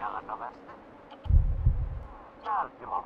Allra värsta. Alltid var